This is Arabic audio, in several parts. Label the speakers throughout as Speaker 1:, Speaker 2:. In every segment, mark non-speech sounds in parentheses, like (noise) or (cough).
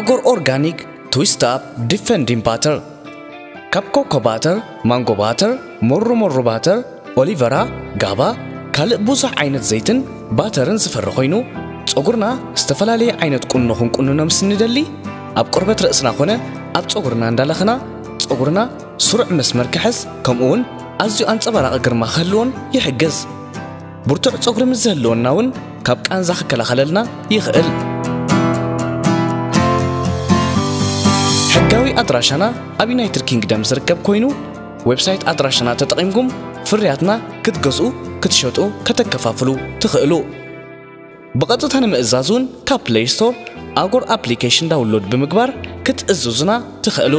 Speaker 1: ኣጎር ኦርጋኒክ ትዊስት ኣፕ ዲፈንዲን ባተር ካብ ኮኮ ባተር ማንጎ ባተር ሞሮሞሮ ባተር ኦሊቨራ ጋባ ካልእ ብዙሕ ዓይነት ዘይትን ባተርን ዝፈሪ ኮይኑ ፀጉርና ዝተፈላለየ ዓይነት ቁኖ ክንቁንኖ ምስ ንደሊ ኣብ ቆርበት ርእስና ኮነ ኣብ ፀጉርና እንዳለኽና ፀጉርና ስሩዕ መስመር ክሕዝ ከምኡ እውን ኣዝዩ ኣንፀባራቒ ግርማ ክህልዎን ይሕግዝ ብርቱዕ ፀጉሪ ምስ ዝህልወና እውን ካብ ቃንዛ ክከላኸለልና ይኽእል ሕጋዊ ኣድራሻና ኣብ ዩናይትድ ኪንግደም ዝርከብ ኮይኑ ዌብሳይት ኣድራሻና ተጠቒምኩም ፍርያትና ክትገዝኡ ክትሸጡ ከተከፋፍሉ ትኽእሉ። ብቐጥታ ንምእዛዝ እውን ካብ ፕሌይ ስቶር ኣጎር ኣፕሊኬሽን ዳውንሎድ ብምግባር ክትእዝዙና ትኽእሉ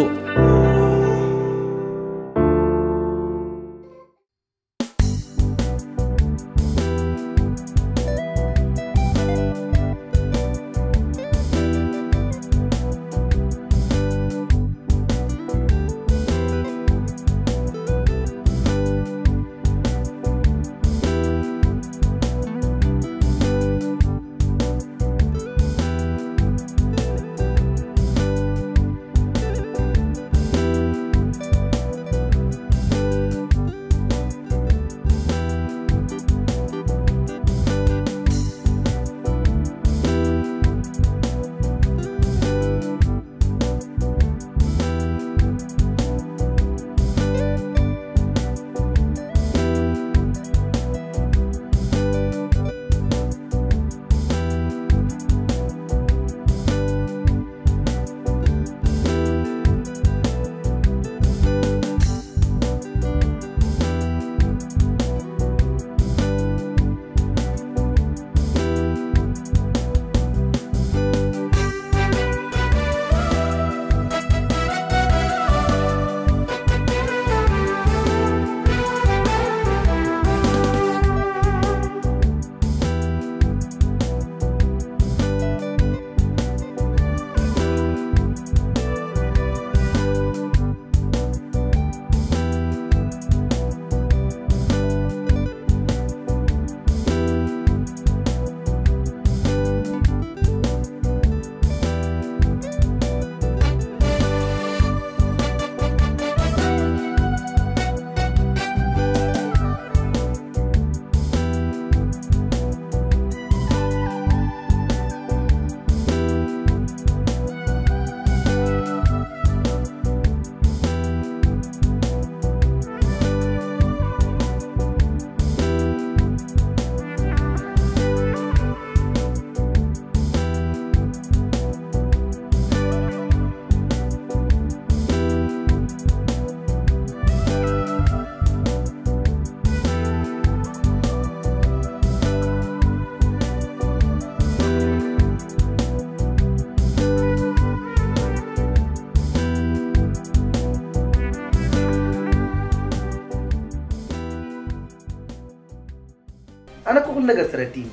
Speaker 2: أنا كل نجار ترديني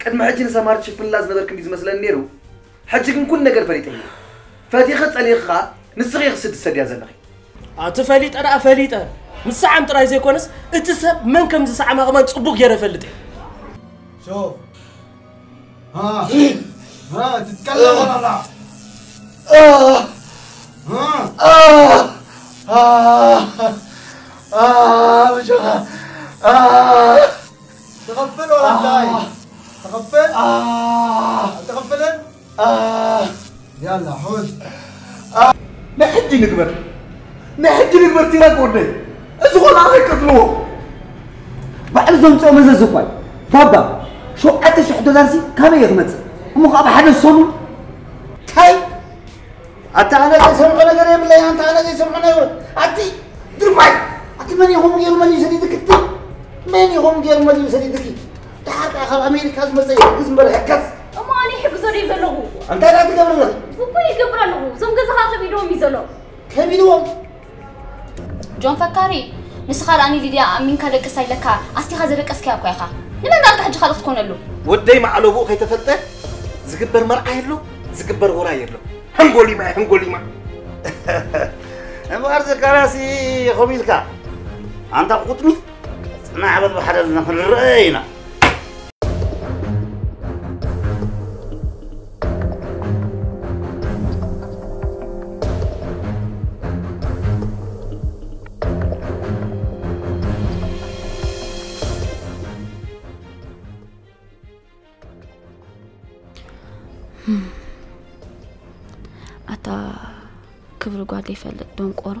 Speaker 2: كان ما حجي نسمار شف في زنبر كم يزمس مثلا نيرو حجي كن كل نجار فريتني فاتي خط علي خا نسخي خسد السديا أنت
Speaker 3: أتفليت أنا أفليت من ساعة متراي زي كونس اتسب من كم ساعة ما غمان تصبوك يا رفلت
Speaker 4: شوف ها ها تتكلم ولا لا
Speaker 2: آه آه آه آه آه آه
Speaker 4: تغفل ولا تاي؟ تغفل؟
Speaker 2: آه.
Speaker 4: تغفلن؟
Speaker 2: آه.
Speaker 4: يلا حوش.
Speaker 2: نحجي نكبر نحجي نكبر تيرا كورني أزغل عليك قتلوه بعد زوم مزز زقاي بابا شو أنت شو دولار سي كم يغمت. مو قاب حد الصنو تاي. أنت أنا زي سمع أنا قريب لي أنت أنا زي سمع أنا أنت درباي أنت من يهم من يسديدك أنت؟ من يهم غير من يسديدك تعال أخذ أمريكا زمزي اسم برهكس
Speaker 5: እሞ ኣነ ሕግዞ ደይ ዘለኹ
Speaker 2: أنت لا تقبل
Speaker 5: እኮ ይገብር ኣለኹ እዞም ገዛኻ ከቢዶም እዩ ዘሎ
Speaker 2: كبيرهم
Speaker 5: ጆን ፈካሪ ንስኻ ድኣኒ ሊድያ ኣሚንካ ደቅሳ ኢለካ ኣስቲኻ ዘደቀስከያ እኳ ኢኻ ንመን ዳርካ ሕጂ ካልእ ክትኮነሉ
Speaker 2: ودي مع لبو كي تفلت زقبر مرعى يلو زقبر ورا يلو هنقولي ما هنقولي ما (laughs)
Speaker 6: امبارز كراسي ما عبد بحرر نحن رأينا.
Speaker 5: كبر قاعد يفلت دون قرو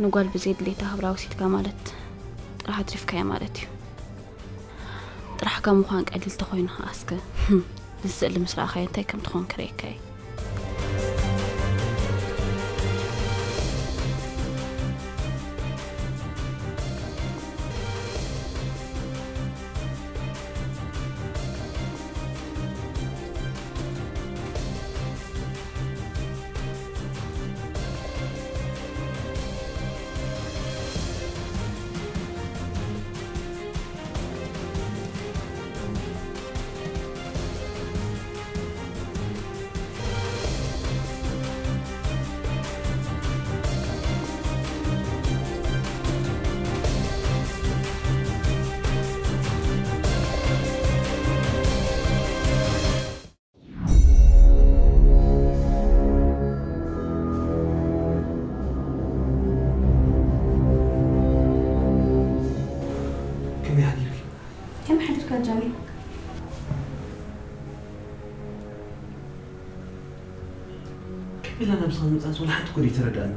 Speaker 5: نقول بزيد لي تهبرا وسيت كمالت ጥራሕ ኣትሪፍካዮ ማለት እዩ ጥራሕካ ምኳን ቀሊል ተኮይኑ ከኣስከ ዝስእሊ (laughs) ምስ ረእኻዮ እንታይ ከም ትኾን ክርእየካ እዩ
Speaker 7: تكون حد ترى ترداني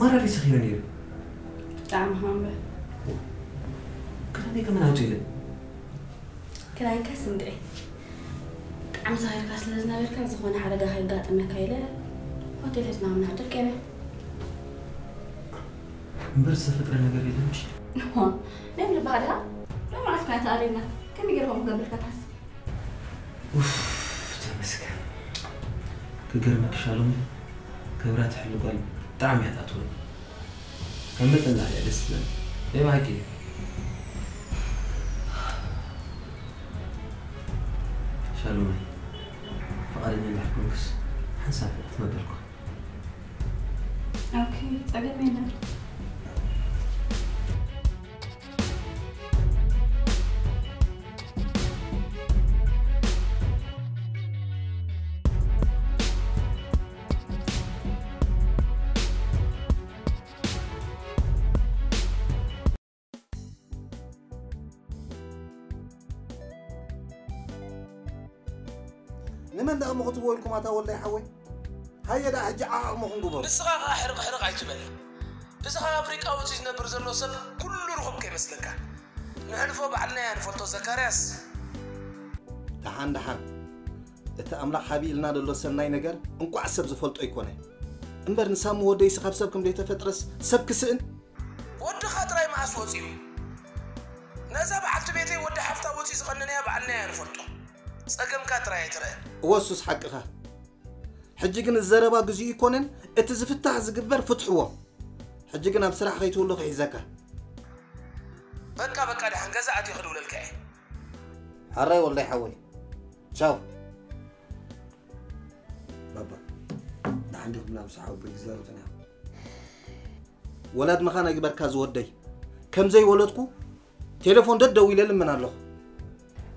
Speaker 7: ما رأي سخيرة نير
Speaker 5: تعم هامبه
Speaker 7: كلامي كمان هاتيلة
Speaker 5: كلاي كاس ندعي تعم سخير كاس لازنا بير كان زخونا حرقة هاي قاعد أمنا كايلة هوتيل هزنا عم نحضر كينا
Speaker 7: مبرسة فكرة نقري مش
Speaker 5: نعم نعم لبعدها لا ما عرفت كانت قرينا كم يقرهم قبل كتحس
Speaker 7: اوف تمسك كجرمك شالوني كبرات حلو قال طعم يا تاتون كم مثل لا يا الاسلام ليه ما هيك شالوني فقال اني
Speaker 5: بحكم بس حنسافر ما بالكم أوكي تعبين مين
Speaker 8: ንመን ዳ ምኽትብዎ ኢልኩም ኣታ ወላይ ሓወይ ሃየ ዳ ሕጂ ዓቕምኹም ግበሩ
Speaker 1: ንስኻ ከዓ ሕርቕ ሕርቕ ኣይትበል እዚ ኸ ኣፍሪቃ ውፅእ ዝነብር ዘሎ ሰብ ኩሉ ርኹብ ከይመስለካ ንሕልፎ ባዕልና ንፈልጦ ዘካርያስ
Speaker 8: ደሓን ደሓን እቲ ኣምላኽ ሃቢ ኢልና ዘሎ ሰናይ ነገር እንቋዕ ሰብ ዝፈልጦ ኣይኮነ እምበር ንሳብ ወደይሲ ካብ ሰብ ከም ዘይተፈጥረስ ሰብ ክስእን
Speaker 1: ወድኻ ጥራይ መዓስ ወፂኡ ነዛ በዓልቲ ቤተይ ወዲ ሓፍታ ወፂኡ ዝቐንነያ ባዕልና እያ ንፈልጦ ፀገምካ ጥራይ ኣይትርአ
Speaker 8: እወሱስ ሓቅኻ ሕጂ ግን ዝዘረባ ግዜኡ ይኮነን እቲ ዝፍታሕ ዝግበር ፍትሕዎ ሕጂ ግን ኣብ ስራሕ ከይትውሉ ክሒዘካ
Speaker 1: በቃ በቃ ድሓን ገዛ ኣትዮ ክድውለልካ እየ
Speaker 8: ሓራይ ወላይ ሓወይ ቻው
Speaker 7: ባባ ንሓን ዲኹም ናብ ሰሓቡ ብዝዘርፍና
Speaker 8: ወላድ መኻን ኣይግበርካ ዝወደይ ከምዘይ ወለድኩ ቴሌፎን ደደው ኢለ ልምን ኣለኹ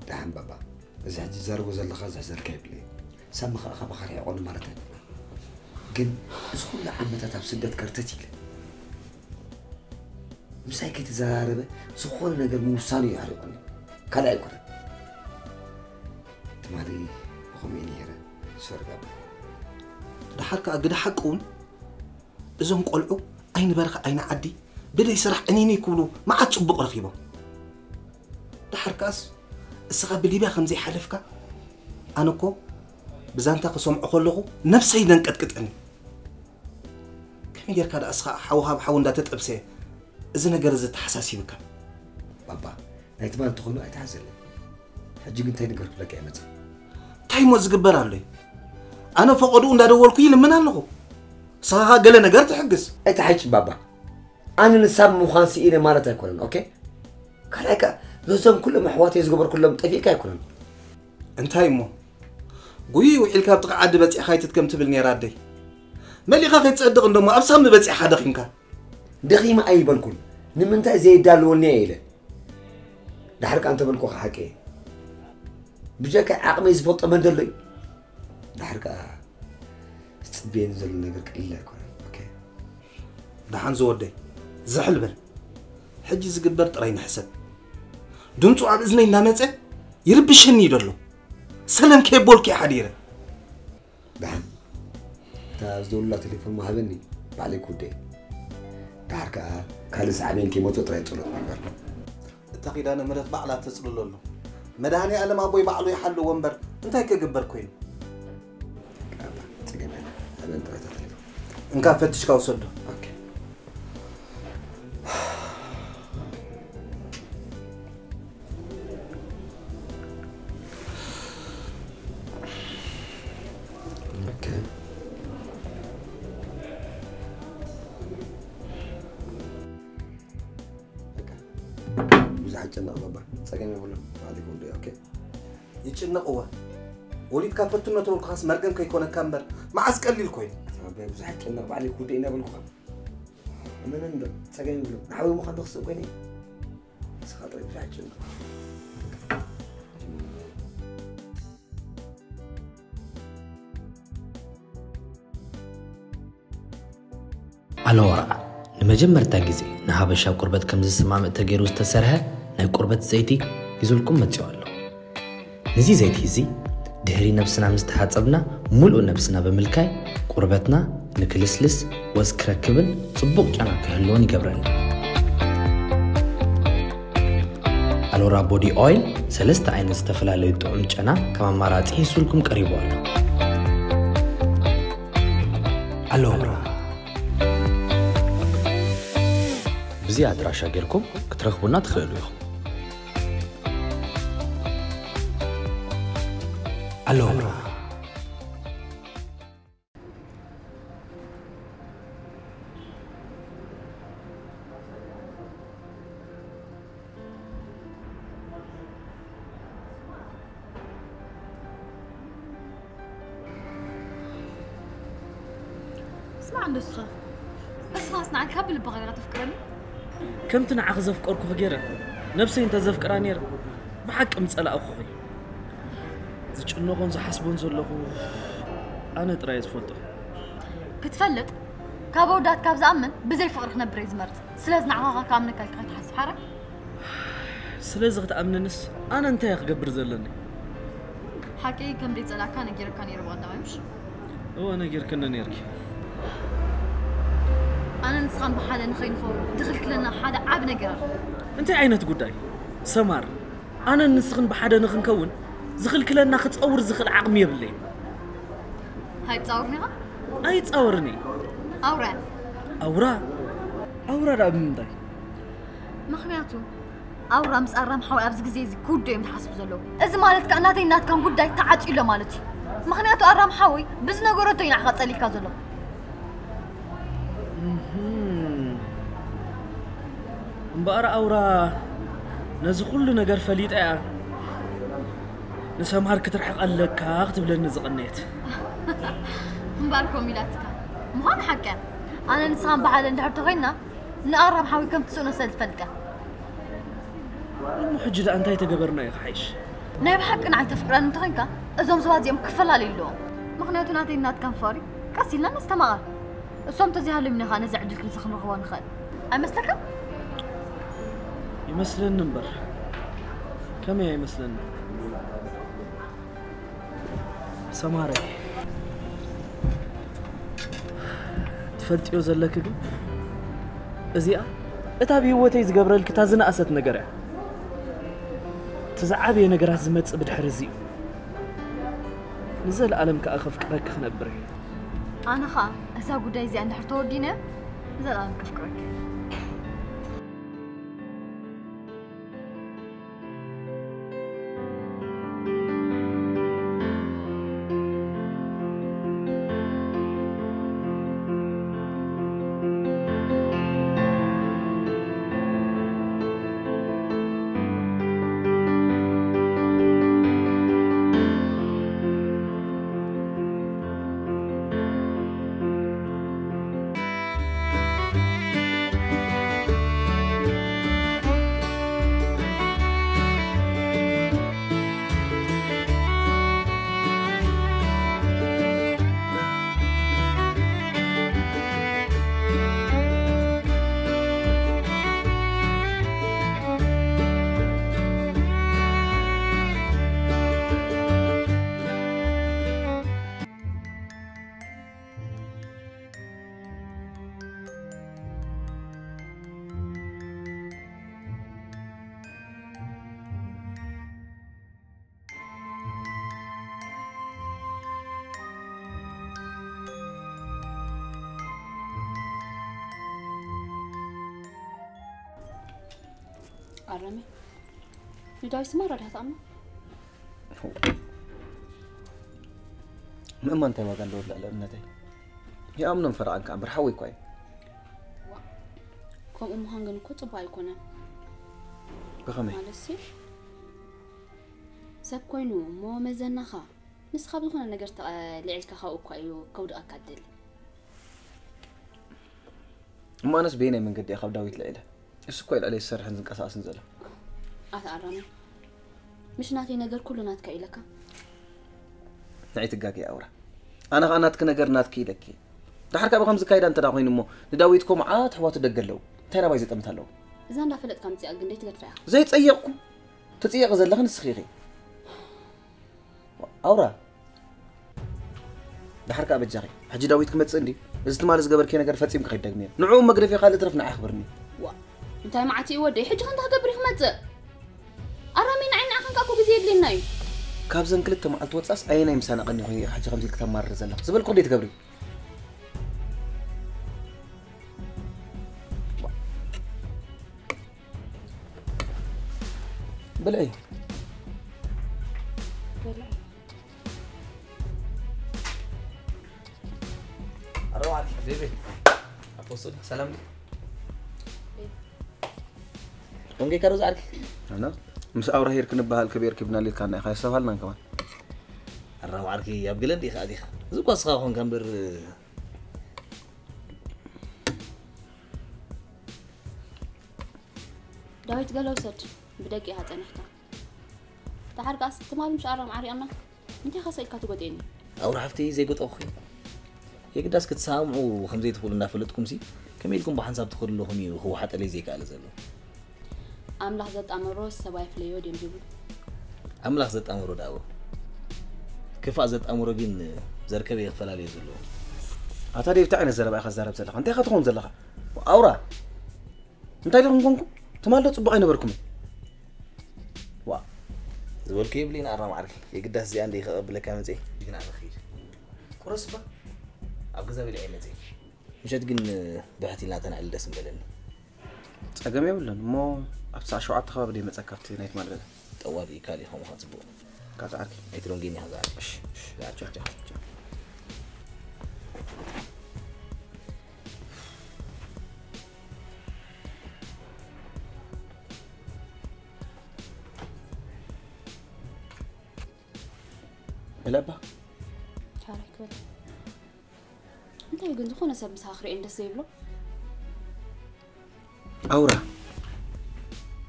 Speaker 7: ድሓን ባባ እዚ ሕጂ ዘርቦ ዘለካ ዘሕዘልካ ይብል እዩ ሰብ ምኽእኻ ባኻር ይቆኑ ማለት ኣይኮነ ግን እዚ ኩሉ ዓመታት ኣብ ስደት ከርተት ኢለ ምሳይ ከይተዘራረበ ዝኾነ ነገር ምውሳኑ እዩ ሓሪቆኒ ካልእ ኣይኮነን ትማሊ ብኸመይ ነይረ ሶሪ ባባ
Speaker 8: ድሓር ከዓ ግዳ ሓቂ እውን እዞም ቆልዑ ኣይኒ በረኻ ኣይኒ ዓዲ ብደይ ስራሕ እኒኒ ክብሉ መዓት ፅቡቕ ረኺቦም ድሓር ከኣስ እስኻ ብሊብያ ከምዘይሓለፍካ ኣነ እኮ ብዛንታ ክሰምዖ ከለኹ ነፍሰይ ደንቀጥቅጠኒ ከመይ ጌርካ ዳ እስኻ ሓውሃብ ሓው እንዳተጠብሰ እዚ ነገር እዚ ተሓሳሲብካ
Speaker 7: ባባ ናይ ትማል እንተኾይኑ ኣይተሓዘለን ሕጂ ግን እንታይ ነገር ክብለካ ይመፅእ
Speaker 8: እንታይ ሞ ዝግበር ኣሎ እዩ ኣነ ፈቐዱኡ እንዳደወልኩ ይልምን ኣለኹ ስኻኻ ገለ ነገር ትሕግዝ
Speaker 7: ኣይተሓይጭ ባባ ኣነ ንሳብ ምዃን ስኢነ ማለት ኣይኮነን ኦኬ ካልኣይ ከዓ ነዞም ኩሎም ኣሕዋተይ ዝገበር ኩሎም ጠፊእካ ኣይኮነን
Speaker 8: እንታይ እሞ ጉይ ውዒልካ ኣብ ጥቓ ዓዲ በፂሕካ ይትትከም ትብል ነራ ኣደይ መሊኻ ከይትፀድቕ እንደሞ ኣብ ሳምኒ በፂሕካ ደኺምካ
Speaker 7: ደኺመ ኣይበልኩን ንምንታይ ዘየዳልወኒ እየ ኢለ ድሓር ቃ እንተበልኩ ሓቂ እየ ብጀካ ዓቕመይ ዝፈልጦ መን ዘሎ እዩ ድሓር ከዓ ዝፅበየኒ ዘሎ ነገር ቀሊል ኣይኮነን ኦኬ
Speaker 8: ድሓን ዝወደይ ዝሕል በል ሕጂ ዝግበር ጥራይ ንሕሰብ دمتو عب إذنين نامتة يربشني دلو سلام
Speaker 7: كي بول كي حديرة بهم تازدول الله تليفون مهبني بعلي كودي تحركة
Speaker 8: كالس عمين كي موتو تريد تلو نمبر التقيد أنا مرت بعلا تسلو للو مداني ألا
Speaker 7: ما بوي بعلو يحلو ونبر انت
Speaker 8: هيك قبر كوين
Speaker 7: كابا تقيمين أنا انت رأيت التليفون انكا فتش كاو صدو
Speaker 8: okay. ወሊድካ ፈትኖ ተብልኩኻስ መርገም ከይኮነካ እምበር መዓዝ ቀሊል ኮይኑ
Speaker 7: ባባይ ብዙሓት ጨነቕ ባዕለይ ጉዳይ እናበልኩኻ ምንም እምበር ፀገም የብሉን ንሓዊ ምዃን ተኽስእ ኮይነ ንስኻ ጥራይ ብዙሓት ጨነቕ
Speaker 9: ኣለወራ ንመጀመርታ ግዜ ንሃበሻ ቁርበት ከም ዝሰማምዕ ተገይሩ ዝተሰርሐ ናይ ቁርበት ዘይቲ ሂዙልኩም መፂኡ ኣሎ ነዚ ዘይቲ እዚ ድሕሪ ነብስና ምስ ተሓፀብና ሙሉእ ነብስና ብምልካይ ቁርበትና ንክልስልስ ወዝ ክረክብን ፅቡቕ ጨና ክህልዎን ይገብረልና ኣሎራ ቦዲ ኦይል ሰለስተ ዓይነት ዝተፈላለዩ ጥዑም ጨና ከም ኣማራፂ ሂሱልኩም ቀሪቡ ኣሎ ኣሎራ ብዚ ኣድራሻ ጌርኩም ክትረኽቡና ትኽእሉ ኢኹም Aloha.
Speaker 10: اسمع عن نسخة بس خلاص نعن كابل بغيرة تفكرني.
Speaker 3: كم تنع أخذ أفكارك نفسي أنت زفكرانيرة بحق أمسألة أخوي. تشنقون زحسبون زلخو أنا تريز فوتو
Speaker 10: كتفلت كابو دات كاب زامن بزي فقر خنا بريز مرت سلاز نعاغا كامن كل كغت حس
Speaker 3: حرا سلاز غت امن نس أنا انت يا قبر زلني
Speaker 10: حكي كم بيت زلا كان غير كان يربغ دايمش أو
Speaker 3: أنا غير كنا نيركي
Speaker 10: أنا نسخان بحال نخين فور دخلت لنا حدا عبنا قرار
Speaker 3: انت عينت قداي سمار أنا نسخن بحدا نخن كون زخل كلنا خطاور زخل عقم يبلي
Speaker 10: هاي تصورني
Speaker 3: هاي تصورني
Speaker 10: أورا.
Speaker 3: أورا؟ أورا لا بمضي
Speaker 10: مخبياتو أورا مس أرام حول أبز غزي زي كودو يمتحسب زلو. إز مالت كاناتي نات كان بودا يتعاد الا مالتي مخنياتو أرام حوي بز نغروتو ينع خطلي كازلو
Speaker 3: بقرا أورا. نزخل نغر فليط نسامار كتر حق لك اختب لنا زقنيت (laughs)
Speaker 10: مباركو ميلادك. مهم حقا. أنا نسام بعد عند حرت غينا نقرب حوي كم تسونا سيد فلكه
Speaker 3: المحج لا أنت تقبرنا يا خايش. نايب
Speaker 10: حق إن عاد تفكر أنت غينك أزوم زواد يوم كفلا لي اللوم. مغنيتو نعطي النات كان فوري كاسي لا نستمر الصوم تزي هالي من غانا زعد
Speaker 3: لك نسخ مغوان خل امسلك يمسل النمبر كم يمسل النمبر ሰማረይ ትፈልጥዮ ዘለክ ግን እዚኣ እታ ብህወተይ ዝገብረልክ እታ ዝነኣሰት ነገር እያ እቲ ዝዓበየ ነገራት ዝመፅእ ብድሕሪ እዚ እዩ ንዘለኣለም ከዓ ከፍቅረክ ክነብር እየ
Speaker 10: ኣነ ከዓ እዛ ጉዳይ እዚኣ እንድሕር ተወዲነ ዘለኣለም ከፍቅረክ ♪
Speaker 11: قرمي ندايس مرة
Speaker 5: لها طعمه مأمن تي وقال له
Speaker 11: لا
Speaker 5: لأبنتي يا أمنون فرعان كان برحوي كوي. كم أم هانجن كو تبا يكون بخمي. مالسي
Speaker 11: سب كوينو مو مزنخا نسخة بخونا نجر لعيلك እሱ እኳ ልዕለይ ዝሰርሕን ዝንቀሳቐስን ዘሎ
Speaker 5: ኣተ ኣረሜ ምሽ ናተይ ነገር ኩሉ ናትካ ኢለካ
Speaker 11: ንዓይ ትጋጊ ኣውራ ኣነ ከዓ ናትክ ነገር ናትክ ኢለኪ ድሓርካ ብከምዚ ካይዳ እንተዳ ኮይኑ እሞ ንዳዊት ኮ መዓት ኣሕዋቱ ደገ ኣለዉ እንታይ ናባይ ዘጠምት ኣለዉ
Speaker 5: እዛ እንዳፈለጥካ ምፅኣ ግን ደይ ትገድፋ ኢኻ
Speaker 11: ዘይፀየቕኩ ትፅየቕ ዘለኽ ንስኺ ኢኺ ኣውራ ድሓርካ በጃኺ ሕጂ ዳዊት ክመፅእ እንዲ እዚ ትማሊ ዝገበርክዮ ነገር ፈፂምካ ከይደግሚ እየ ንዕኡ መግደፊ ካልእ ትረፍ ንዓይ ኣኽብርኒ
Speaker 5: ዋ እንታይ ማዓቲ እዩ ወደይ ሕጂ ከንታ ክገብር እዩ ክመፅእ ኣራሜ ንዓይ ንዓኸንካ እኮ ግዜ የድልየና እዩ
Speaker 11: ካብዘን ክልተ መዓልቲ ወፃስ ኣየናይ ምሳነቐኒ ኮይኑ ሕጂ ከምዚ ኢል ክተማርር ዘለኻ ዝበልኩ ደይ ትገብሪ ብልዒ
Speaker 12: الروعة حبيبي أبوصل سلام ونجي كاروز عارك
Speaker 11: أنا مس أورا هير كنا بهال كبير كبنا لي كان إخا يسوالنا كمان
Speaker 12: الراه عارك يا بجلد إخا ديخا زوكو أسخا هون كان بر
Speaker 5: داويت قالوا سد بدقي هذا نحتا تحرق أس تمال مش أرام عري أنا أنت
Speaker 12: خسائك كتقديني أو رحفتي زي قلت أخي يقداس كتسامعوا وخمزي تقولوا لنا فلتكم سي كم يلكم بحنساب تقول لهم هو حتى لي زي قال زلو
Speaker 5: املاح زت أمرو سبايف ليو ديم
Speaker 12: جيبو املاح زت أمرو داو. كفا زت أمرو بين زركبي يغفلا لي زلو
Speaker 11: عطا دي بتاعنا زرب اخا زرب زلخ أنت اخا تخون زلخ أورا. أنت اللي خون كونكو تمالو تصبق اي نبركم
Speaker 12: وا. زول كيف لي نعرم عرك يقدس زي عندي قبل كامل زي يجينا على خير. قرص أبغى زابي العين زي. مشات قن بحثي لا تنعل دسم بلن.
Speaker 11: تقمي ولا مو ኣብ ትስዓ ሸውዓተ ከባቢ ደ መፀከፍቲ ናይቲ
Speaker 12: ማድረግ ጠዋብ እዩ
Speaker 11: ካሊእ ከምኡ
Speaker 12: ፅቡቅ ካብ ዝዓርኪ ናይቲ ሎንጌን ኢኻ ዝዓርቂ
Speaker 11: ብለባ
Speaker 5: ታሪክ በል እንታይ ግን ዝኾነ ሰብ ምስኻ ክሪኤን ደስ ዘይብሎ
Speaker 11: ኣውራ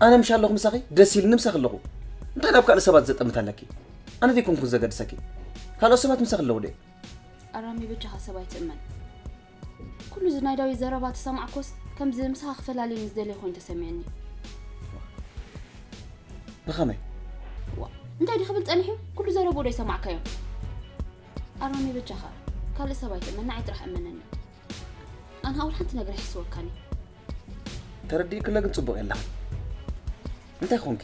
Speaker 11: أنا مش هالله مساقي؟ دسيل نمسخ الله أنت لا بقى سبات زت أمت لكي. أنا دي كونكون زجر سكي كلا سبات مسخ
Speaker 5: الله دي؟ أرامي بجح سبات أمن كل زنايدا يزربات سمع كوس كم زي مسخ فلالي نزدلي
Speaker 11: خوين
Speaker 5: تسمعني. بخمي وا. أنت دي خبل تأنحي كل زربو دي سمعك يوم أرامي بجح كلا سبات أمن نعيد رح أمنني أنا أول
Speaker 11: حنت نجرح سوى كاني. تردي كلا جنت صبغ إلا እንታይ ኮንኪ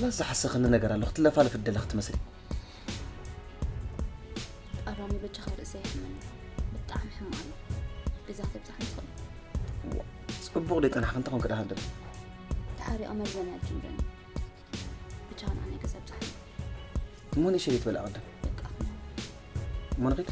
Speaker 11: ላስ ዝሓሰኽኒ ነገር ኣሎ ክትለፋልፍ እደለኽ ትመስል
Speaker 5: ኣራሚ ብቻኻ ርእሰ ይሕመኒ ብጣዕሚ ሕማቕ ኣሎ ገዛ ተብፃሕ ንትኽእል
Speaker 11: ፅቡቕ ደይ ጠናሕክ እንታይ ኮንክ ዳሃ ደለ
Speaker 5: ተሓሪኦ መርዘና ያጅምረኒ ብቻ ንዓነ ገዛ ብፃሕ
Speaker 11: እሞ ንእሸ ቤት በልዕ ቅድም
Speaker 5: ደቂ ኣፍና
Speaker 11: እሞ ንኺድ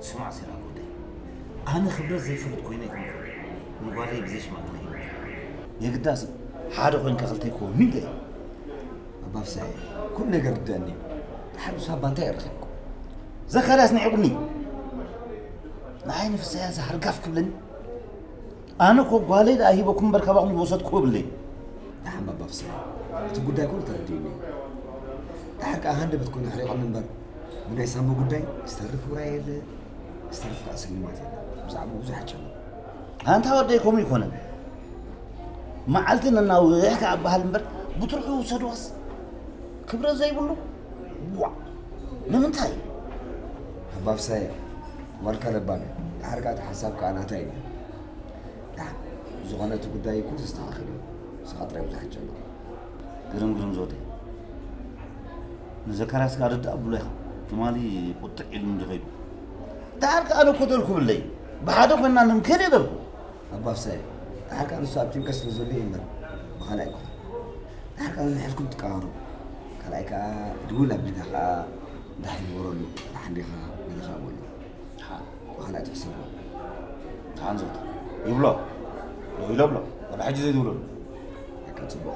Speaker 11: سمع سير عبودي
Speaker 2: أنا خبرة زي فرد كوينك مغالي بزيش مغلي يقداس حارق إنك غلطي كون مين لي أباف سعي
Speaker 7: كل نقر داني حلو صاحب أنت يرخيكو زخراسني
Speaker 2: عقني نعين في السياسة حرقاف كبلن أنا كو قالي دا أهيبكم بركبهم بوسط كوبلي نحن
Speaker 7: بابا في سعي تقول دا كل ترديني تحرك اهان دا بتكون حريق من بر. من عصام قداي استغرف رايه ዝተርፍ ከዓ ስልማት የለ ብዛዕባ ብዙሕ ኣጨሎ
Speaker 2: ኣንታ ወደይ ከምኡ ይኮነን መዓልቲ ነናውሕ ከዓ በሃል እምበር ብትርሑ ውሰድዋስ ክብረ ዘይብሉ ዋ ንምንታይ
Speaker 7: ኣባብሳይ ዋልካ ለባነ ድሓር ከዓ እቲ ሓሳብ ከዓ ናታ እዩ ድሓር ዝኾነ እቲ ጉዳይ ኩሉ ተስተኻኺሉ ስኻ ጥራይ ብዙሕ ኣጨሎ
Speaker 2: ግርም ግርም ዝወደ ንዘካርያስ ጋር ዳ ብሎ ኢኻ ትማሊ ቁጥዕ ኢሉ
Speaker 7: تعرف أنا كتول لكم لي بحدك من
Speaker 2: أنا
Speaker 7: مكري لكم. أبا سيد تعال أنا
Speaker 2: سابتين كسر زولي إنا بخلاكم تعرف أنا نحل كنت كارو
Speaker 7: كلايك دولة بدها دحين ورولو عندي خا بدها ولو ها. وخلاك تحسبوا تعال زود يبلا لو يبلا ولا حاجة زي
Speaker 2: دولة كتبوا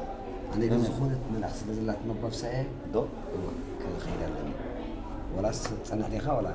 Speaker 2: أنا إذا زخونت من أحسن زلات ما في ساعة دو. كان خير لنا ولا سنة عليها ولا؟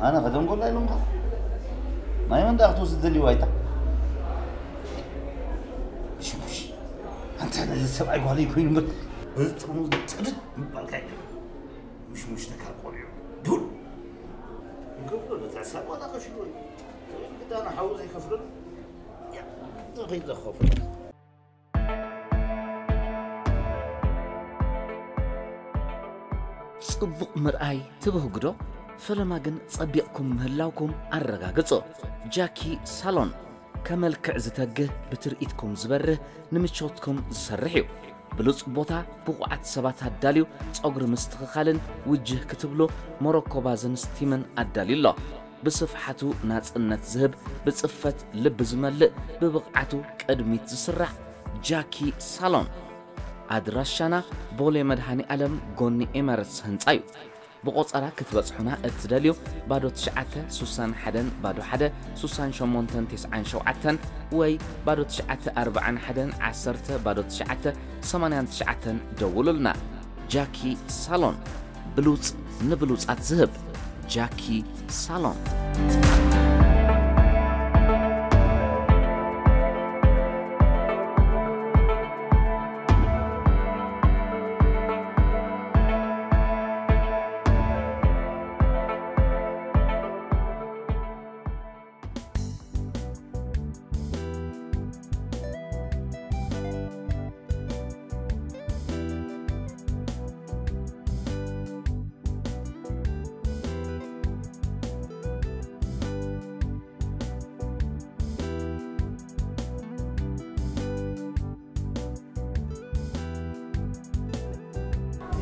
Speaker 2: انا غدا نقول لا لهم ما يمن داخل توسد لي وايتا مش مش انت انا السبع يقول لي كوين مر تدد بالكاي مش مشتكى قولي دول قبل له تعسى ولا غشلوي قد انا حوز يكفرن يا غير خوف
Speaker 13: ጽቡቕ ምርኣይ ትብህጉ فلما جن صديقكم هلاوكم أرجع جاكي سالون. كمل كعزتك بترئيتكم زبرة نمشوتكم زسرحيو بلوص بوتا بقعة سبات هداليو تأجر مستقلن وجه كتبلو مروكو بازن ستيمن أدالي الله بصفحته ناس النت زهب بصفة لب زملق ببقعته كأدميت زسرح. جاكي سالون. أدرشنا بولي مدهاني ألم قوني إمارتس هنتايو እዩ ብቆፀራ ክትበፅሑና እትደልዩ ባዶ 961 ባዶ 1 6897 ወይ ባዶ 941 10 ባዶ 989 ደውሉልና ጃኪ ሳሎን ብሉፅ ንብሉፃት ዝህብ ጃኪ ሳሎን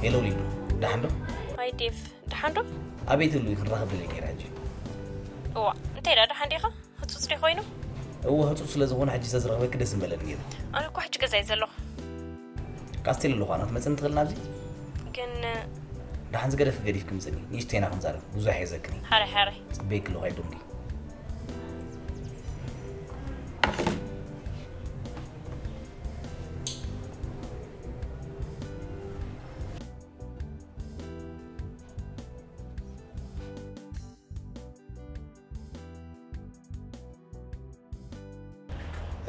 Speaker 14: ఎలా లిబ్బు డహండు هاي
Speaker 12: ديف دحندو أبي تقول لك الرهب
Speaker 14: اللي كراج أوه أنت لا دحنديها هتصلي خوينو
Speaker 12: هو هتصل زغون حجي زرق بك دسم بلد كده
Speaker 14: أنا كو حجي كزاي زلو كاستيل
Speaker 12: اللغانات مثلا تغلنا بزي كن
Speaker 14: دحنز
Speaker 12: قرف قريف كم زني نيش تينا خنزارك وزاحي
Speaker 14: زكني حري
Speaker 12: حري بيك لغاي دومدي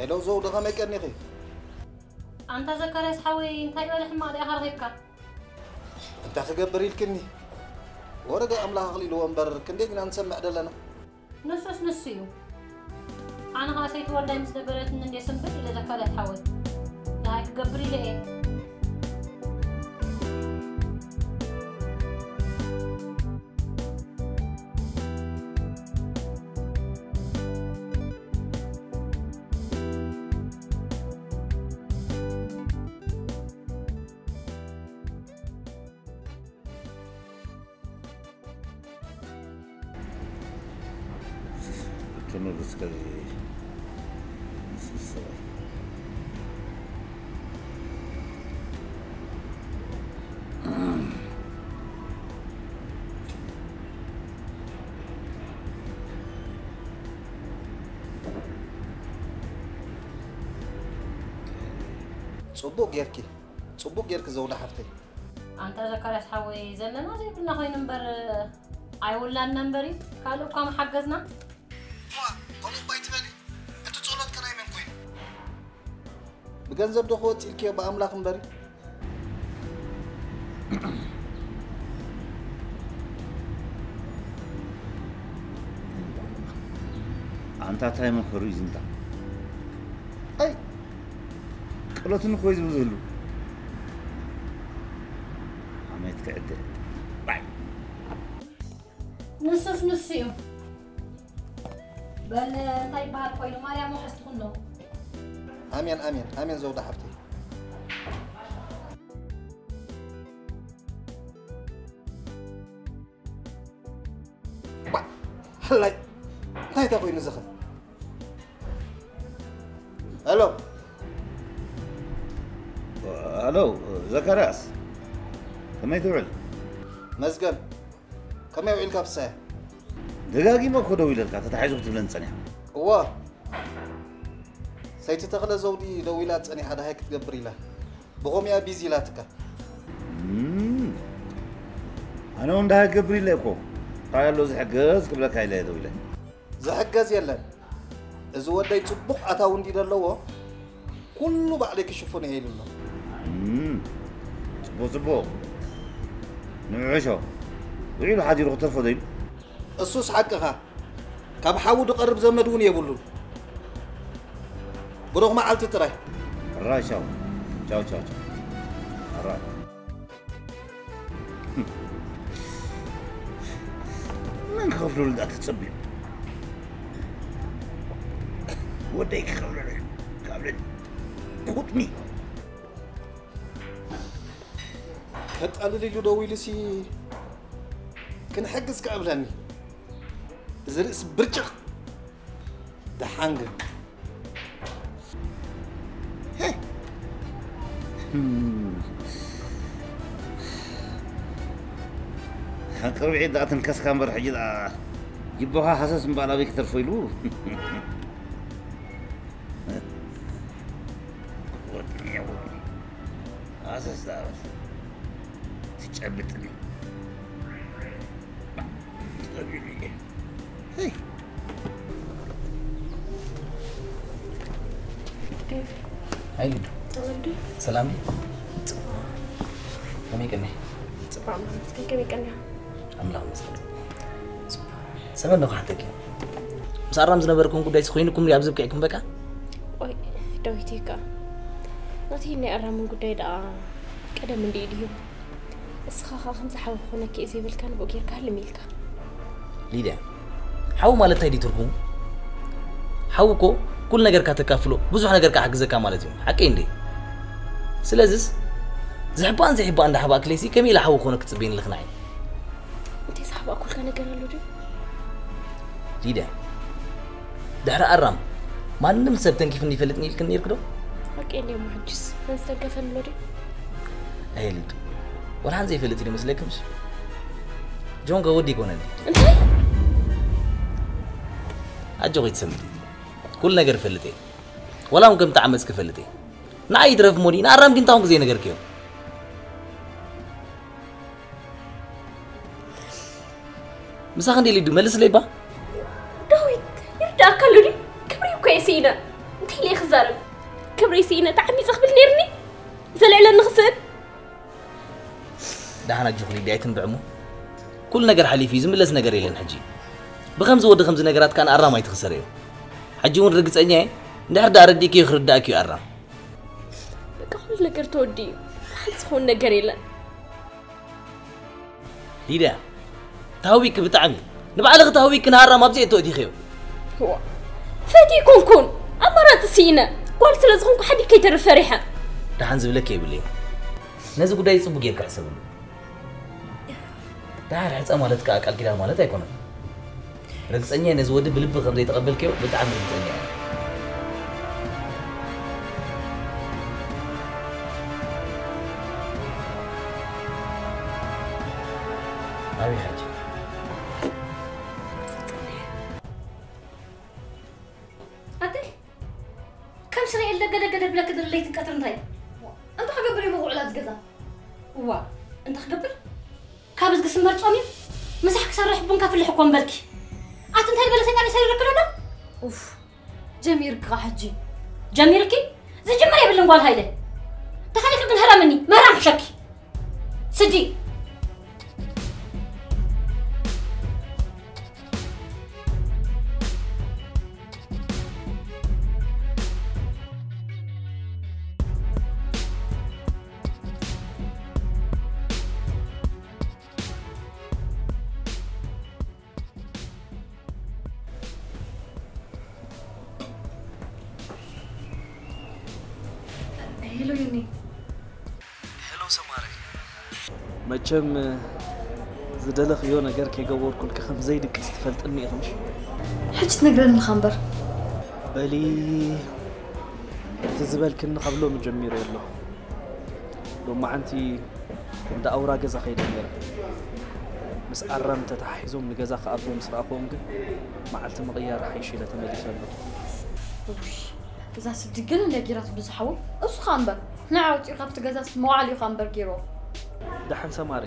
Speaker 2: لو زو دغه ما
Speaker 15: يكرني خي أنت ذكر اسحوي أنت يقول حمادي
Speaker 2: اخر هيك أنت خجبري الكني ورقة املاها غلي لو انبر كندي
Speaker 15: قلنا نسمع دلنا. نفس نسيو. أنا غاسيت ورداي مزدبرت ان دي سنبت إلى ذكر اسحوي هاي كجبري ليه
Speaker 2: ንጉስ ከዚ ምስ ሰብኣይ
Speaker 8: ፅቡቅ ጌርኪ ፅቡቅ ጌርኪ ዘውዳ ሓፍተይ
Speaker 15: ኣንተ ዘካርያስ ሓወይ ዘለና ዘይብልና ኮይኑ እምበር ኣይውላድና እምበር እዩ ካልእ እኳ መሓገዝና
Speaker 8: ብገንዘብ ዶ ክወፅ ኢልክዮ ብኣምላኽ እምበሪ
Speaker 2: ኣንታ እንታይ መኸሩ እዩ ዝንታ ኣይ ቀሎትን ኮይ ዝብል ዝህሉ ኣመት ክዕደ
Speaker 15: ንሱስ ንሱ እዩ በል እንታይ ይበሃል ኮይኑ ማርያም ውሕስ ትኩኖ
Speaker 8: آمين آمين آمين زوده حفتي حلاي هاي تاخوي نزخة ألو. ألو
Speaker 2: زكراس. كم يتوعل مزقل
Speaker 8: كم يوعلك كبسه؟ دقاقي
Speaker 2: ما كودو يلقى تحيزو تبلن صنيع واه
Speaker 8: እዋ ሰይቲ ተኽለ ዘውዲ ደው ኢላ ፀኒሓ ድሃይ ክትገብር ኢላ ብኸምያ ቢዚ ኢላ ትካ
Speaker 2: እም፣ ኣነ እውን እንዳሃይ ገብር ኢለ እኮ ካበይ ኣሎ ዝሕገዝ ክብለካ ኢለ ደው ኢለ
Speaker 8: ዝሕገዝ የለን እዚ ወደይ ፅቡቕ ኣታዊ እንዲ ዘለዎ ኩሉ ባዕለይ ክሽፉን እየ ኢሉሎ
Speaker 2: እም፣ ፅቡቅ ፅቡቅ ንውዕሾ ውዒሉ ሓዲሩ ክተርፎ ዘይሉ
Speaker 8: እሱስ ሓቅኻ ካብ ሓዊ ድቐርብ ዘመድ እውን የብሉን برو ما علت ترى. الراي شاو. شاو شاو شاو. الراي من
Speaker 2: خاف له لدات تصبي وديك خاف له خاف له قطمي هتقلل لي دوي لسي كان حقس كعبلاني زرقس ده دحانجر
Speaker 12: كربعي داتن كاس كان برح
Speaker 16: جدا جبوها حساس مبالا
Speaker 12: بيك ترفويلو (laughs) حساس دارس تجبتن ሰመን ነው ካሕተኪ ምስ ኣራም ዝነበርኩም ጉዳይ ኮይኑ ድያ ብዝብክዕኩም በቃ
Speaker 16: ቆይ ዳዊተይካ ነቲ ናይ ኣራምን ጉዳይ ደኣ ቀደም እንዲ ድዩ እስኻ ኸ ከምዝሓዊ ክኾነኪ እየ ዘይብልካ ንብኡ ጌርካ ሃልም ኢልካ
Speaker 12: ሊድያ ሓዊ ማለት እንታይ ትርጉሙ ሓዊ እኮ ኩል ነገርካ ተካፍሎ ብዙሕ ነገርካ ሓግዘካ ማለት እዩ ሓቂ እንዴ ስለዚስ ዝሕባእን ዘይሕባእ እንዳሓባእ ክለይሲ ከመይ ኢላ ሓዊ ክኾነ ክትፅበየኒ ልኽና እየ
Speaker 16: እንታይ ዝሓባእ ኩልካ ነገር ኣሎ ድዩ
Speaker 12: ليديا دحر أرام ما نم سبتن كيف اني فلتني لكن يركضو
Speaker 16: ሓቂ እንዲዮ መሓጅስ መንዝተገፈን ኣሎ ድዩ
Speaker 12: هاي ليد ولا زي فلتني مسلكمش جون قودي كونن
Speaker 16: እንታይ
Speaker 12: أجو يتسمي كل نجر فلتي ولا ممكن تعمس كفلتي نعي درف موني نعرم كنت هم زي نجر كيو مساخن دي ليدو ملس ليبا
Speaker 16: ዳዊት داكلوري كبري وكيسينا تحلي خزر كبري سينا تعمي زخبل نيرني زل على نغسل.
Speaker 12: دهنا جوخلي دايتن ندعمو كل نجر حلي في زملز نجر يلن نحجي بخمس ود خمس نجرات كان ارا ما يتخسر يو. حجي ون رقص أني دهر دار ديك يخرد داكي أرام.
Speaker 16: كل نجر تودي. حلس خون نجر يلن.
Speaker 12: ليدا تاويك بتعمي. نبعلغ تاويك نهار ما بزيت تودي خيو.
Speaker 16: هو. فادي كون كون. أما راه تسينا. قلت
Speaker 12: لازغون حد كيتر فرحه راح نزب لك يا بلي. ناس قداي يصبوا جيرك عسبوا تعال حتى مالتك قال كده مالتها يكون رقصني أنا زود بلب غمزه يتقبلك
Speaker 15: بتعمل رقصني أبي حاجة قد قد بلا كدر اللي تنكتر انتي أنت خقبر يمو وعلات قذا وا. أنت خقبر كابز قسم مرصومي مسح كسرح بنكا في الحكم بلكي. أنت انتي بلا سيقاني سيري ركنا أوف. جميرك حجي جميركي زي جمري يبلن قال هايدي تخليك ابن هرا مني ما رام شكي سجي.
Speaker 3: መቸም ዝደለኽዮ ነገር ከይገበርኩልካ ከም ዘይድቅስ ትፈልጥኒ ኢኹምሽ
Speaker 15: ሕጂ ትነግረኒ ኢኻ እምበር
Speaker 3: በሊ እቲ ዝበልክኒ ካብሎ ጀሚሩ ኣሎ ሎማዓንቲ እንደ ኣውራ ገዛ ከይደ ነይረ ምስ ኣራም ተተሓሒዞም ንገዛ ከኣቦ ምስ ረኣኾም ግን መዓልቲ ምቕያር ሓይሽ ኢለ ተመሊሱ ኣሎ
Speaker 15: እዛ ስዲ ግን እንደ ጌራቱ ብዙሓዊ እሱ ኻ እምበር ንዓ ውፅኡ ካብቲ ገዛ መዋዕል ኢኻ እምበር ገይሮ
Speaker 3: ድሓን ሰማሪ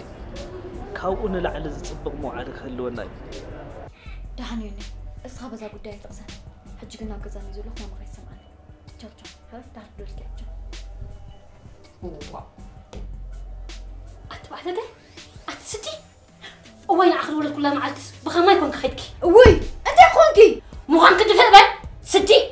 Speaker 3: ካብኡ ንላዕሊ ዝፅብቕ መዋዕሊ ክህልወና እዩ
Speaker 15: ድሓን ዩኒ እስኻ በዛ ጉዳይ ኣይትቕሰን ሕጂ ግን ኣብ ገዛ ንዘለኹ ማማ ከይሰምዓኒ ቻው ቻው ሕረፍ ዳር ድልክ ኣትባዕተደ ኣትስዲ እዋይ ንዓኽሪ ወለት ኩላ መዓልቲ ብኸማይ ኮንካ ኸይድኪ እውይ እንታይ ኮንኪ ምዃንክ ድፍእ በል ስዲ ስዲ እየ ስዲ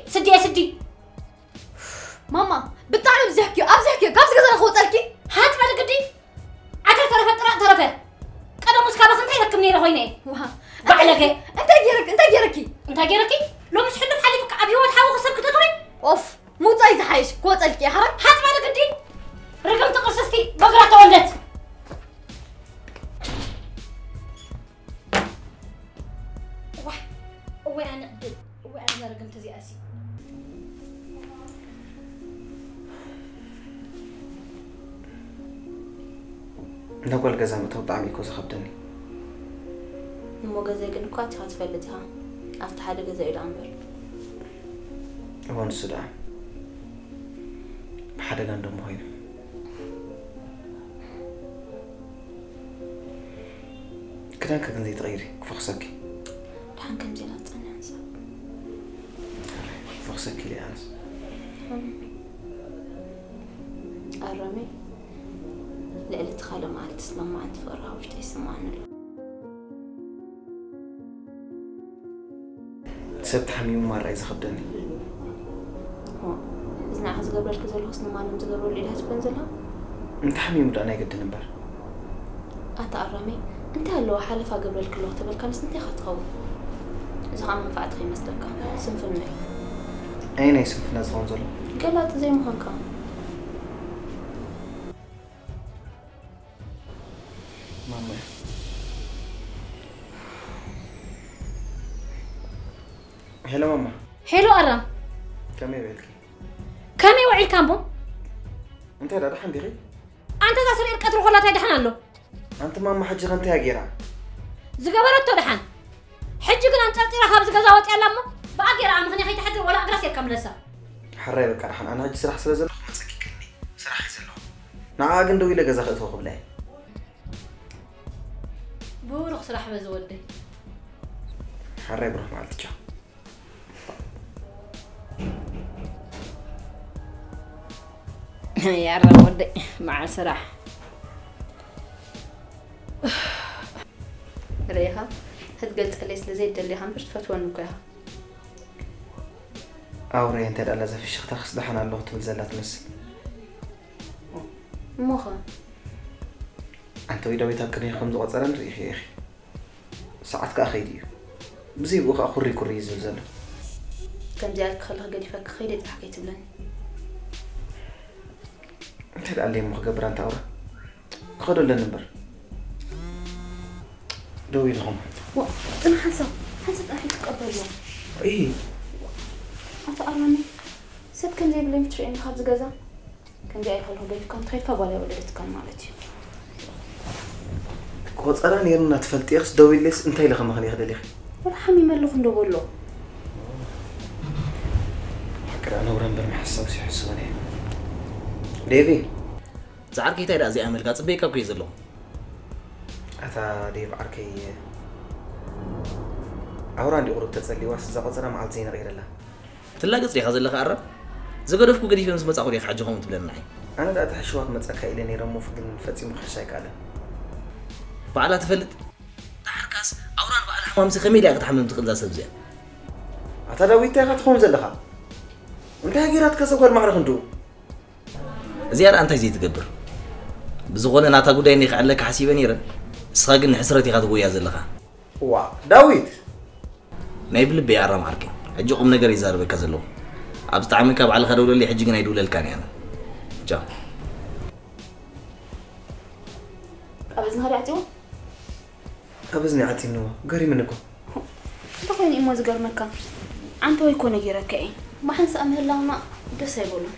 Speaker 11: كده كتنزلي تغيري فرصك بحال كان حتى
Speaker 5: أنا عنسى فرصك لي عنسى
Speaker 11: ارامي أه، لعلي
Speaker 5: تخالو مع تسلم مع تفرها واش تيسمع أنا. سبت حميم
Speaker 11: مرة إذا خدني إذا
Speaker 5: حز قبل أشكت الحسن ما نمت قبل اللي هتبنزلها
Speaker 11: أنت حميم رأنا قد نبر
Speaker 5: أتقرمي أه، እንታይ ኣለዎ ሓለፋ ገብረልክ ኣለዎ ተበልካንስ እንታይ ካ ትኸውን እዚ ከዓ መንፋዕትካ ይመስለካ ስንፍና እዩ
Speaker 11: ኣይ ናይ ስንፍና ዝኸውን ዘሎ
Speaker 5: ገላጢ ዘይምዃንካ
Speaker 11: ሕጂ ኸ እንታይ እያ ጌራ
Speaker 15: ዝገበረቶ ድሓን ሕጂ ግን ኣንጠርጢራ ካብዚ ገዛ ወፅያላ እሞ ብኣ ጌራ ምኽንያ ከይተሓድር ወላ እግራ ሴርካ ምለሳ
Speaker 11: ሓራይ በቃ ድሓን ኣነ ሕጂ ስራሕ ስለ ዘለኹ መፀኪ ክኒ ስራሕ እዩ ዘለኹ ንዓ ግን ደው ኢለ ገዛ ክእትዎ ክብላ እየ
Speaker 15: ብሩኽ ስራሕ በዚ ወደይ
Speaker 11: ሓራይ ብሩኽ መዓልቲ ቻው
Speaker 15: ያረም ወደይ መዓል ስራሕ
Speaker 5: عليها قلت أليس لزيد اللي هم باش
Speaker 11: فتوى ونكاها اوري أنت الا في الشيخ تخص دحنا
Speaker 5: الله تنزلت
Speaker 11: زلات مس موخا أنت ويدا ويتا كري خمس قصرن ريخي يا أخي. ساعتك أخي ديو. بزي بوخا خري كري زلزل كم
Speaker 5: ديالك خلها قال فك خيلي تحكي تبلن
Speaker 11: أنت قال لي مخ قبران تاورا خذوا لنا نبر دوي لهم وقت
Speaker 5: أنا حسب حسب احد تقبل
Speaker 11: يوم
Speaker 5: إيه. اتقرني سيب كان جايب لي مترين خبز غزا كان جاي خلو بيتكم تخيفا ولا ولدتكم مالتي. كوز كوصرا
Speaker 11: نيرنا تفلتي أخس دوي ليس انت لي خمخني هذا لي
Speaker 5: ولا حمي مالو ندوبلو
Speaker 11: حكرا أنا ورنبر محسب سي حسوني ديفي.
Speaker 12: زعر زعركي تايدا زي املكا بيكا كويزلو. ኮዩ ዘለኹ
Speaker 11: እታ ዴቭ ዓርከይ ኣውራ እንዲ ቁሩብ ተፀሊዋስ እዛ ቆፀራ መዓልቲ ዘይነቒረላ
Speaker 12: ትላገፅ ዲኻ ዘለኻ ኣረብ ዝገደፍኩ ገዲፈ ምስ መፃኹ ዲኻ ሕጂ ከምኡ ትብለና ዒ
Speaker 11: ኣነ ዳ ተሕሽዋ ክመፀካ ኢለ ነይረ እሞ ግን ፈፂሙ ክሕሻ ኣይከኣለን
Speaker 12: ባዕላ ትፈልጥ ዳሕርካስ ኣውራን ባዕላ ሕማምሲ ከመይ ኢላ ክትሓምም ትኽእል ዛ ሰብ እዚኣ
Speaker 11: ኣታ ዳዊት እንታይ ኢኻ ትኸውን ዘለኻ እንታይ ገይራትካ ሰብ ጓል ማዕረኽ እንዱ
Speaker 12: እዚኣ ርኣ እንታይ ዘይትገብር ብዝኾነ ናታ ጉዳይ ነይክዕለካ ሓሲበ ነይረ سخاقن عسرتي قد ويا زلخا وا
Speaker 11: داويد نايب
Speaker 12: لبي يا رام عركي حجي قوم نجر يزار بك زلو ابز طعمي كاب على خدول اللي حجي نايدول للكان
Speaker 5: يعني جا ابز نهار
Speaker 11: عتو ابز نعتي نو غري
Speaker 5: منكو تخيني اموز قرمكا مكان انت ويكون غيرك اي ما حنسى امهلاونا دس
Speaker 17: يقولون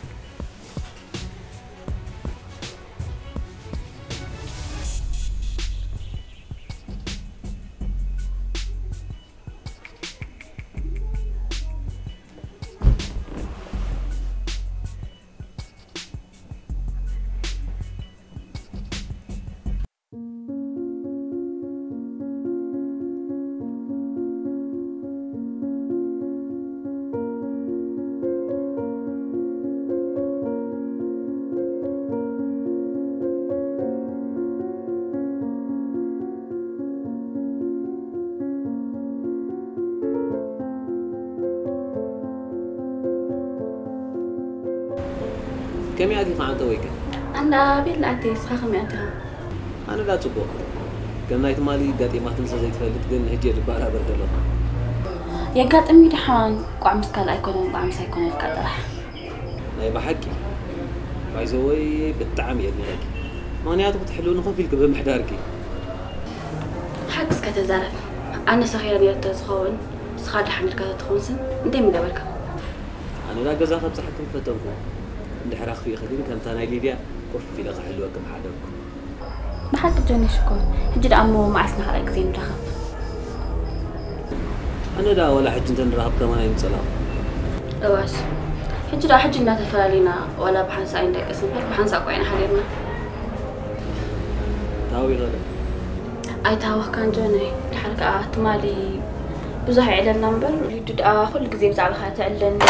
Speaker 17: كم يعطي خانته ويك
Speaker 5: أنا بيل عتي سخم يعطيها أنا
Speaker 17: لا تبغى. كنا يتمالي قاتي إيه ما تنسى زي تفلت قلنا هجير بارا برد
Speaker 5: الله. يا قات أمي دحان قعم سكال أيكون قعم سيكون القدرة
Speaker 17: لا يبقى حكي بايزوي بالطعم يا ابني حكي ما أنا أتبغى
Speaker 5: تحلون خوفي لك بمحداركي حق سكات زارف أنا صغيرة بيت تزخون
Speaker 17: سخاد حمل كذا تخونسن أنت من دبرك أنا لا جزاها بصحة فتوكو دحر في خدين
Speaker 5: كان تاني ليديا كف في لغة حلوة كم حدك. ما
Speaker 17: حد بجوني شكون. هجر أمو ما أسمع
Speaker 5: رأيك زين رهب أنا لا ولا حد أنت رهب كمان يوم سلام
Speaker 17: لواش هجر
Speaker 5: أحد جنا تفعلينا ولا بحنسا عين دقيقة سنفر بحنسا قوين حالينا تاوي غدا. أي تاوي كان جوني. الحركة تمالي مالي على النمبر يدد آخر كذي زعل خاتع لنا.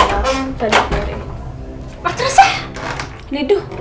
Speaker 5: فلت نريد Liduh.